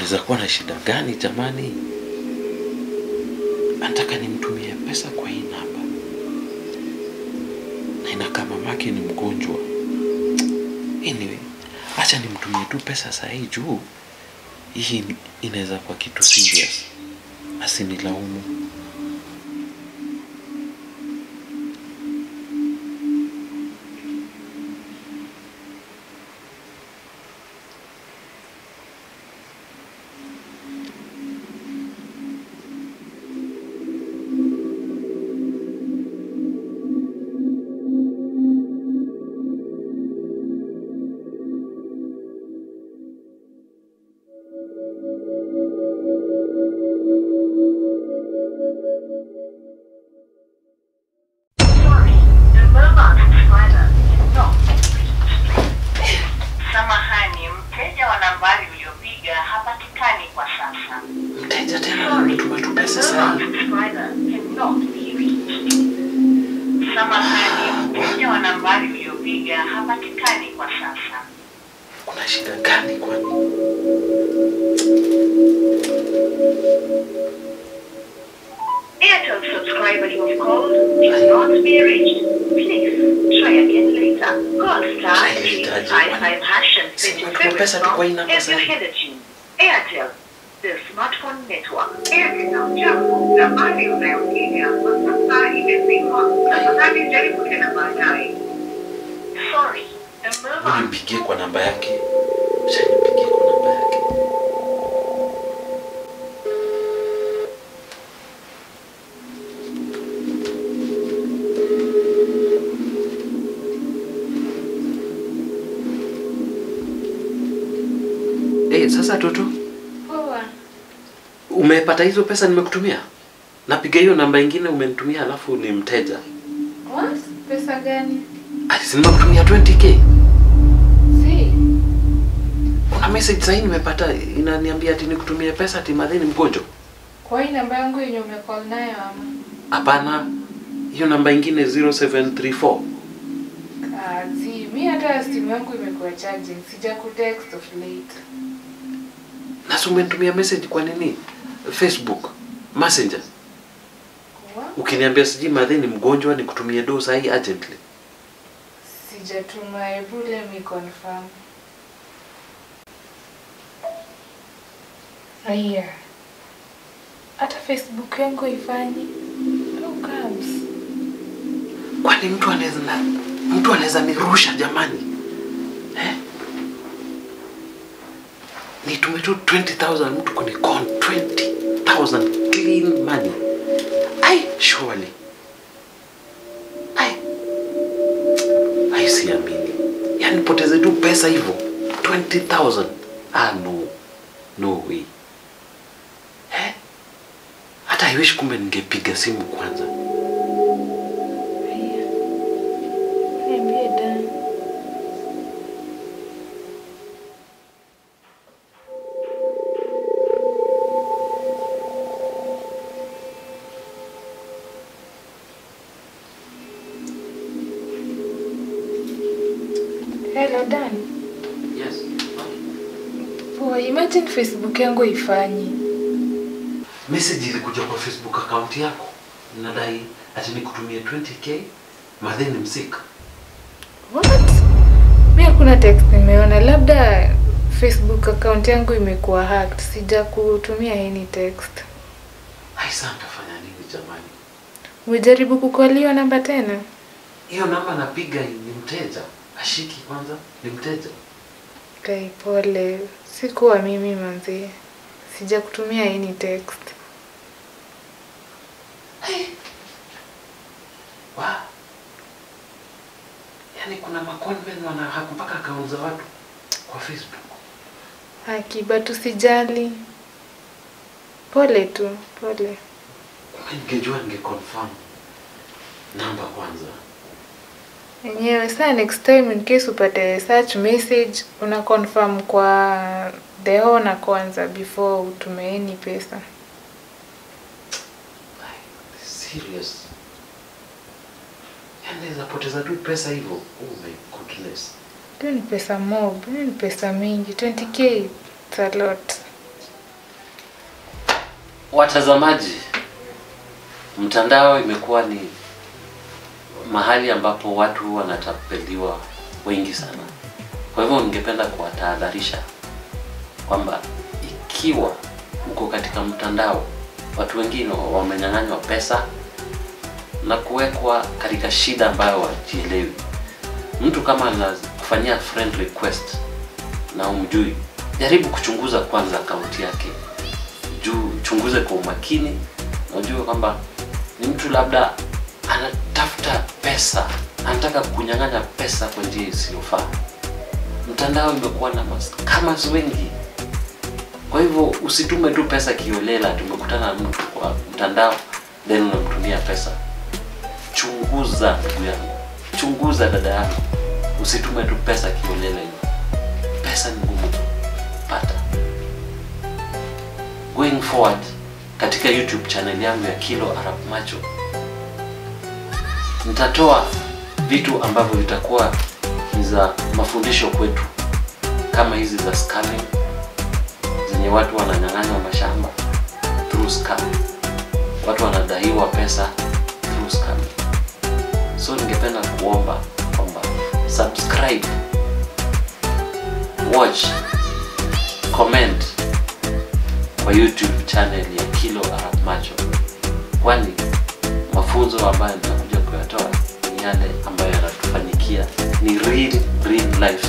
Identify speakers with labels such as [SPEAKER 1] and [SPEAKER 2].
[SPEAKER 1] kunaweza kuwa na shida gani jamani? Anataka nimtumie pesa kwa hii namba, na inakaa mamake ni mgonjwa. Anyway, acha nimtumie tu pesa saa hii juu hii inaweza kuwa kitu serious, asinilaumu.
[SPEAKER 2] Wa nambari uliopiga hapatikani kwa sasa.
[SPEAKER 1] Kuna shida gani kwani?
[SPEAKER 2] Airtel subscriber you have called is not be reached. Please try again later. Call star
[SPEAKER 1] Try
[SPEAKER 2] three
[SPEAKER 1] later,
[SPEAKER 2] five
[SPEAKER 1] Johan.
[SPEAKER 2] five hash and
[SPEAKER 1] Si
[SPEAKER 2] set your
[SPEAKER 1] umetuma
[SPEAKER 2] favorite
[SPEAKER 1] pesa tu kwa
[SPEAKER 2] song
[SPEAKER 1] hii namba
[SPEAKER 2] if you
[SPEAKER 1] sasa.
[SPEAKER 2] tune. Airtel, the smartphone network.
[SPEAKER 3] Airtel jambo, zamani unayopiga kwa sasa imezimwa. Tafadhali jaribu tena baadaye.
[SPEAKER 2] Sorry,
[SPEAKER 1] nimpigie kwa namba yake. Acha kwa namba yake. Hey, sasa Toto. Umepata hizo pesa nimekutumia? Napiga hiyo namba ingine umenitumia, alafu ni mteja.
[SPEAKER 4] What? Pesa gani?
[SPEAKER 1] Ati si nimekutumia 20k.
[SPEAKER 4] Si.
[SPEAKER 1] Kuna message sahii nimepata inaniambia ati nikutumie pesa ati madheni mgonjwa.
[SPEAKER 4] Kwa hii namba yangu yenye umecall nayo ama?
[SPEAKER 1] Hapana, hiyo namba ingine 0734.
[SPEAKER 4] Ah, si. Mi hata simu yangu imekuwa charging. Sijakutext of late.
[SPEAKER 1] Nasi umenitumia message kwa nini? Facebook, Messenger. Ukiniambia sijui madheni mgonjwa nikutumie do sahi urgently.
[SPEAKER 4] Sijatuma. Hebu let me confirm. Aya. Hata Facebook yangu ifanyi. No comes?
[SPEAKER 1] Kwani mtu anaweza na mtu anaweza nirusha jamani? Nitume tu 20,000 mtu kwenye con 20,000 clean money. Ai, surely. Ai. Ai siamini. yani poteze tu pesa hivyo 20,000. Ah no. No way. Eh? Hata I wish kumbe ningepiga simu kwanza.
[SPEAKER 4] Hello Dan.
[SPEAKER 1] Yes.
[SPEAKER 4] Poa, imagine Facebook yangu ifanyi.
[SPEAKER 1] message ilikuja kwa facebook account yako nadai ati nikutumie 20k madheni msika
[SPEAKER 4] What? Mimi hakuna text nimeona, labda Facebook account yangu imekuwa hacked. Sija kutumia any text.
[SPEAKER 1] Hai sana ntafanya nini jamani
[SPEAKER 4] Umejaribu kucall namba tena?
[SPEAKER 1] hiyo namba napiga ni mteja ashiki kwanza ni mteja
[SPEAKER 4] Kai, pole, sikuwa mimi manzi. Sija kutumia any text.
[SPEAKER 1] wa yaani kuna maconven wana mpaka akaunza watu kwa facebook
[SPEAKER 4] Akiba, tusijali. Pole tu, pole.
[SPEAKER 1] Ningejua ningeconfirm namba kwanza
[SPEAKER 4] Enyewe saa next time in case upate search message una confirm kwa the owner kwanza before utume any pesa.
[SPEAKER 1] Serious. Yaani naweza poteza tu pesa hivyo. Oh my goodness.
[SPEAKER 4] Hiyo ni pesa mob hiyo ni pesa mingi 20k it's a lot.
[SPEAKER 1] Watazamaji, mtandao imekuwa ni mahali ambapo watu wanatapeliwa wengi sana. Kwa hivyo ningependa kuwatahadharisha kwamba ikiwa uko katika mtandao, watu wengine wamenyang'anywa pesa na kuwekwa katika shida ambayo wajielewi. Mtu kama anakufanyia friend request na umjui, jaribu kuchunguza kwanza akaunti yake juu chunguze kwa umakini na ujue kwamba ni mtu labda anatafuta pesa. Anataka kunyang'anya pesa kwa njia isiyofaa. Mtandao imekuwa na scammers wengi kwa hivyo usitume tu pesa kiolela tumekutana na mtu kwa mtandao then unamtumia pesa. Chunguza ndugu yangu. Chunguza dada yangu. Usitume tu pesa kiolela pesa ni ngumu kupata. Going forward katika youtube channel yangu ya kilo arab macho nitatoa vitu ambavyo vitakuwa ni za mafundisho kwetu kama hizi za scamming zenye watu wananyang'anywa mashamba through scam watu wanadaiwa pesa through scam so ningependa kuomba kwamba subscribe watch comment kwa youtube channel ya kilo arab macho. Kwani mafunzo ambayo yale ambayo yanatufanyikia ni real real life